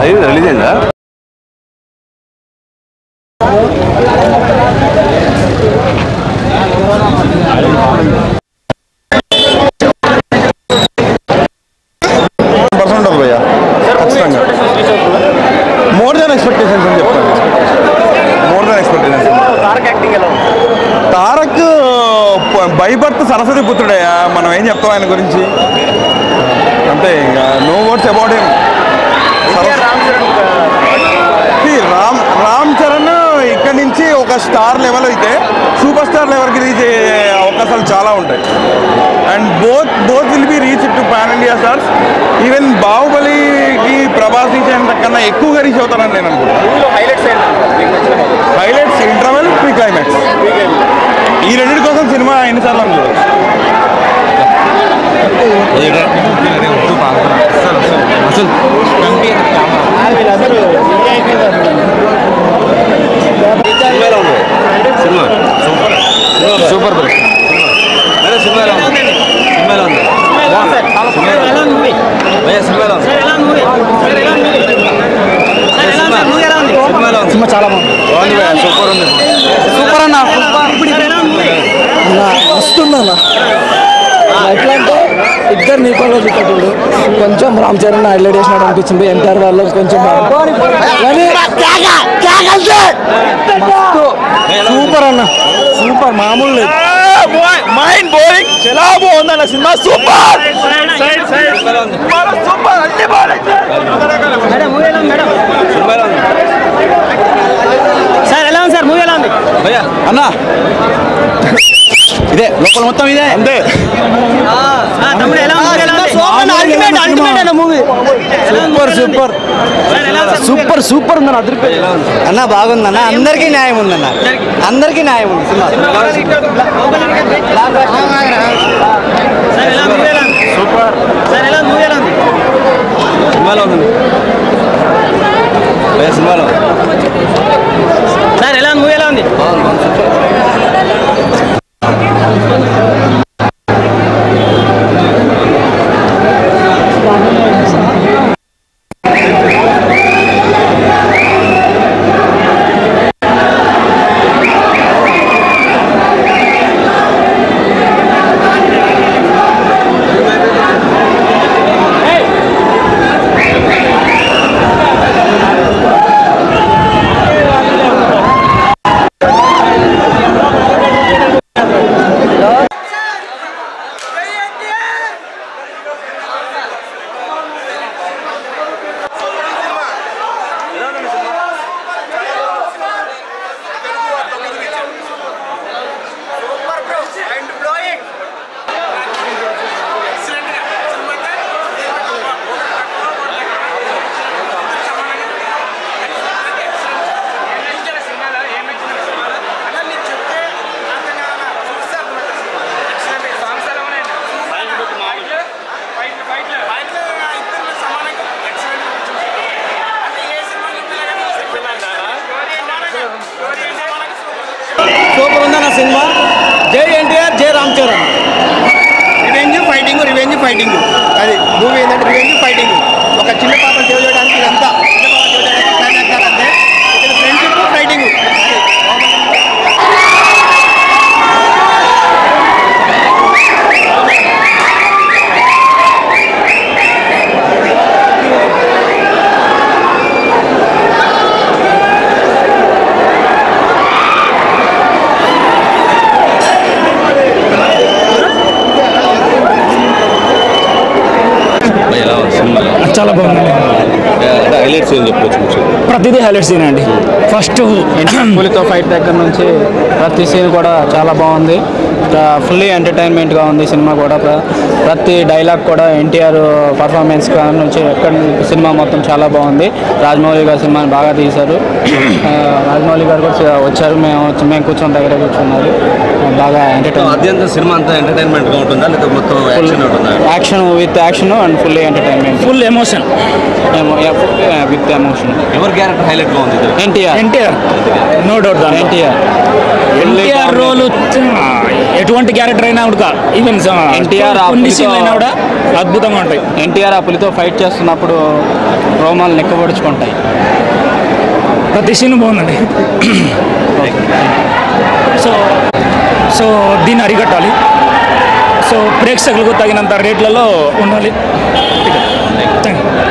అయింది? రిలీజ్ అయిందా more than expectations అని చెప్తాను. More than expectations Tarak by birth Saraswati పుత్రుడయ్యా. మనం ఏం చెప్తాం ఆయన గురించి? అంతే ఇంకా no words about him Ram Ram Charan ఇక్కడి నుంచి ఒక స్టార్ లెవెల్ అయితే సూపర్ స్టార్ లెవెల్కి రీచ్ అయ్యే అవకాశాలు చాలా ఉంటాయి. And both both will be reach to pan India stars even బాహుబలికి Prabhas reach కన్నా ఎక్కువగా రీచ్ అవుతారని నేను అనుకుంటున్నాను హైలైట్స్ ఇంటర్వెల్ ప్రీ క్లైమాక్స్ ఈ రెండింటి కోసం సినిమా ఎన్నిసార్లు అనుకోవచ్చు సినిమా సూపర్ సూపర్ బ్రో అదే సినిమాలో ఉంది సినిమాలో ఉంది భయ్యా సినిమాలో ఉంది సినిమాలో ఉంది సినిమా చాలా బాగుంది. బాగుంది భయ్యా సూపర్ ఉంది. సూపర్ అన్న? వస్తుందన్న ఎట్లా అంటే ఇద్దరు నీకోలో కొంచెం రామ్ చరణ్ హైలైట్ చేసినట్టు అనిపించింది. ఎన్టీఆర్ వాళ్ళు కొంచెం మస్తు. సూపర్ అన్న. సూపర్ మామూలు లేదు. మైండ్ బోరింగ్ చాలా బాగుంది అన్న సినిమా సూపర్ సూపర్ అన్ని సార్ ఎలా ఉంది సార్ మూవీ ఎలా ఉంది? భయ్యా అన్నా. ఇదే లోపల మొత్తం ఇదే. అంతే తమ్ముడు ఎలా ఉంది movie super super super super ఉందన్న అదిరిపోయి అన్న బాగుందన్న అందరికీ న్యాయం ఉందన్న అందరికీ న్యాయం ఉంది సినిమా సూపర్ సార్ ఎలా మూవీ ఎలా ఉంది సినిమాలో ఉంది భయ్యా సినిమాలో సార్ ఎలా మూవీ ఎలా ఉంది సూపర్ ఉందన్న సినిమా జై ఎన్టీఆర్ జై Ram Charan. Revenge fighting revenge fighting అది మూవీ ఏంటంటే రివెంజ్ ఫైటింగ్ ఒక చిన్న పాపను సేవ్ చేయడానికి ఇదంతా చిన్న పాపను సేవ్ చేయడానికి climax అంతే ఇక్కడ ఫ్రెండ్షిప్ ఫైటింగ్ భయ్యా ఎలా హైలైట్స్ ఏం చెప్పొచ్చు ప్రతిదీ హైలైట్ సీన్ అండి. ఫస్ట్ పులితో ఫైట్ దగ్గర నుంచి ప్రతి సీన్ కూడా చాలా బాగుంది. ఫుల్లీ ఎంటర్టైన్మెంట్గా ఉంది సినిమా కూడా. ప్ర- ప్రతి డైలాగ్ కూడా ఎన్టీఆర్ పర్ఫార్మెన్స్ నుంచి ఎక్కడ సినిమా మొత్తం చాలా బాగుంది. రాజమౌళి గారు సినిమాని బాగా తీశారు. రాజమౌళి గారు కూడా వచ్చారు. మేము వచ్చి- మేము కూర్చొని దగ్గర కూర్చున్నారు. బాగా ఎంటర్టైన్ అత్యంత సినిమా అంతా ఎంటర్టైన్మెంట్గా ఉంటుందా? లేదా మొత్తం యాక్షన్ ఉంటుందా? Action with action and fully entertainment. Full emotion. With emotion. ఎవరి క్యారెక్టర్ హైలైట్గా ఉంది? NTR. NTR. No doubt NTR. NTR role ఎటువంటి క్యారెక్టర్ అయినా కూడా ఈవెన్ ఎన్టీఆర్ అయినా కూడా అద్భుతంగా ఉంటాయి. ఎన్టీఆర్ ఆ పులితో ఫైట్ చేస్తున్నప్పుడు రోమాలు నెక్కబడుచుకుంటాయి. ప్రతి సీన్ బాగుందండి. సో సో దీన్ని అరికట్టాలి. సో ప్రేక్షకులకు తగినంత రేట్లలో ఉండాలి. Thank you